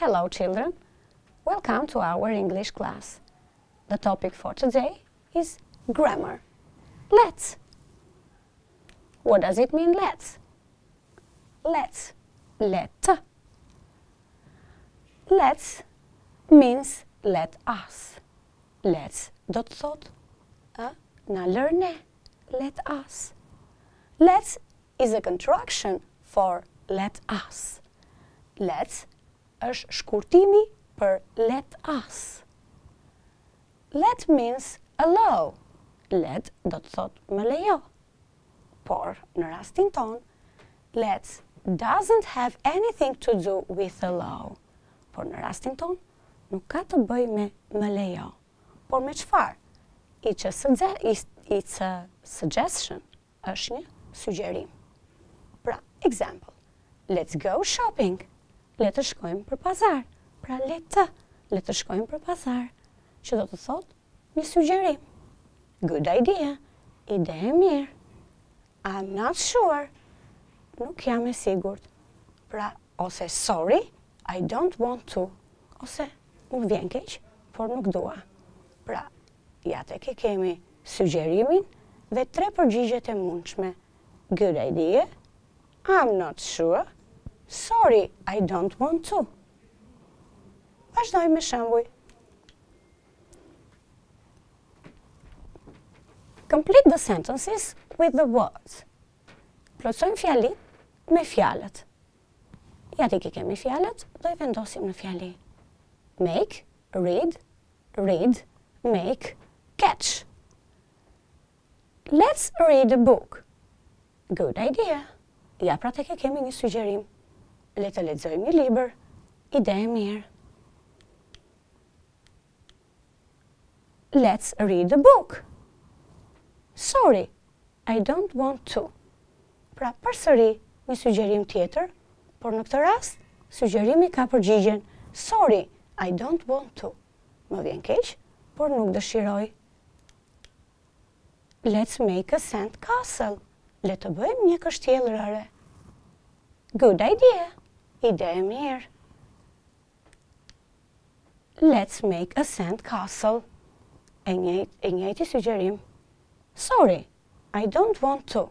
Hello children, welcome to our English class. The topic for today is grammar. Let's. What does it mean let's? Let's, let. Let's means let us. Let's dot dot. Ah, na learne, let us. Let's is a contraction for let us. Let's është shkurtimi për let us. Let means allow. Let do të thotë më lejo. Por, në rastin tonë, let's doesn't have anything to do with allow. Por në rastin tonë, nuk ka të bëjë me më lejo. Por me çfarë? It's a, it's a suggestion. Është një sugjerim. Pra, example, Let's go shopping! Le të shkojmë për pazar. Pra, le të, le të shkojmë për pazar. Që do të thotë një sugjerim. Good idea, ide e mirë. I'm not sure, nuk jam e sigurt. Pra, ose sorry, I don't want to, ose më vjen keq, por nuk dua. Pra, Ja tek e kemi sugjerimin dhe tre përgjigjet e mundshme, Good idea, I'm not sure, Sorry, I don't want to. Vazhdojmë me shembuj. Complete the sentences with the words. Plotësojmë fjalitë me fjalët. Ja tek i kemi fjalët, do i vendosim në fjali. Make, read, read, make, catch Let's read a book Good idea Ja pra tek e kemi një sugjerim Le të lexojmë një libër Ide e mirë Let's read the book Sorry, I don't want to. Pra përsëri një sugjerim tjetër, por në këtë rast sugjerimi ka përgjigjen Sorry, I don't want to. Më vjen keq, por nuk dëshiroj. Let's make a sand castle. Le të bëjmë një kështjellë rëre. Good idea. Ide e mirë. Let's make a sand castle E njëjtë, i njëjti sugjerim Sorry, I don't want to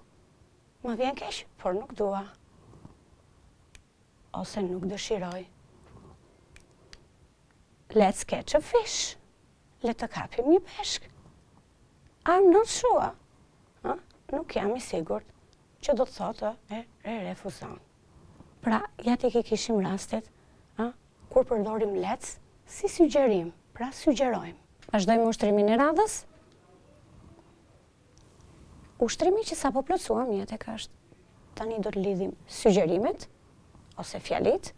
Më vjen keq, por nuk dua Ose nuk dëshiroj Let's catch a fish Le të kapim një peshk I'm not sure Nuk jam i sigurt Që do të thotë e refuzon Pra, ja tek i kishim rastet, ë, kur përdorim let's si sygjerim, pra sygjerojmë. Vazhdojmë me ushtrimin e radhës. Ushtrimi që sapo plotësuam ja tek është. Tani do të lidhim sygjerimet ose fjalitë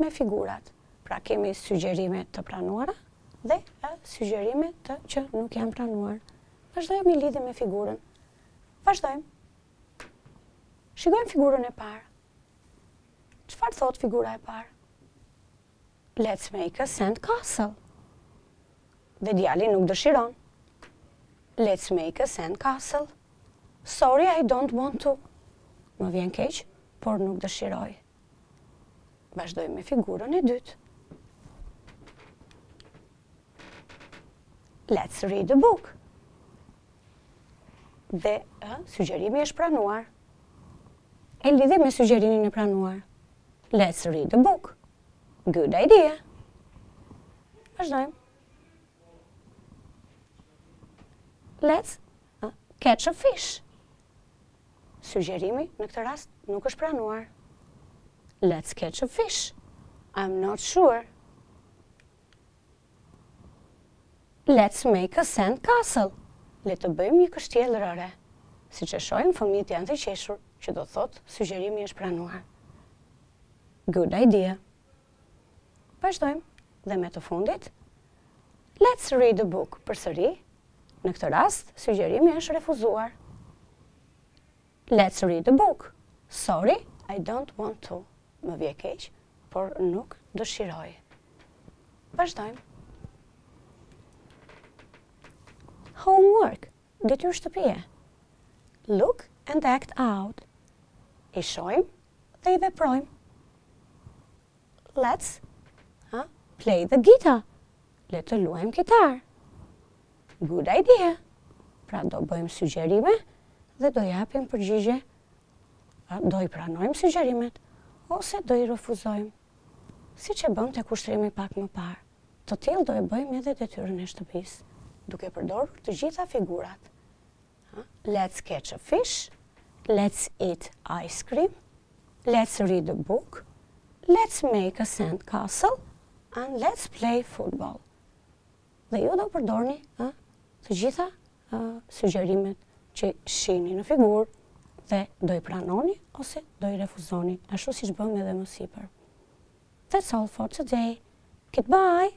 me figurat. Pra kemi sygjerime të pranuara dhe sygjerime të që nuk janë pranuar. Vazhdojmë i lidhim me figurën. Vazhdojmë. Shikojmë figurën e parë. Çfarë thotë figura e parë? Let's make a sand castle. Dhe djali nuk dëshiron. Let's make a sand castle. Sorry, I don't want to. Më vjen keq, por nuk dëshiroj. Vazhdojmë me figurën e dytë. Let's read a book. Dhe, ë, sugjerimi është pranuar. E lidhim me sugjerimin e pranuar. Let's read a book. Good idea. Vazhdojmë. Let's uh, catch a fish. Sugjerimi në këtë rast nuk është pranuar. Let's catch a fish. I'm not sure. Let's make a sand castle! Le të bëjmë një kështjellë rëre! Siç e shohim, fëmijët janë të qeshur, që do të thotë, sugjerimi është pranuar. Good idea! Vazhdojmë dhe me të fundit. Let's read a book! Përsëri, në këtë rast, sugjerimi është refuzuar. Let's read a book. Sorry, I don't want to. Më vjen keq, por nuk dëshiroj. Vazhdojmë. Homework, detyrë shtëpie. Look and act out. I shohim dhe i veprojmë. Let's ha, play the guitar. Le të luajmë kitarë. Good idea. Pra do bëjmë sugjerime dhe do japim përgjigje. Do i pranojmë sugjerimet ose do i refuzojmë? Siç e bëmë tek ushtrimi pak më parë. Të tillë do e bëjmë edhe detyrën e shtëpisë, duke përdorur të gjitha figurat. Let's catch a fish, let's eat ice cream, let's read a book, let's make a sand castle, and let's play football. Dhe ju do përdorni të gjitha sugjerimet që shihni në figurë dhe do i pranoni ose do i refuzoni, ashtu siç bëmë edhe më sipër. That's all for today. Goodbye!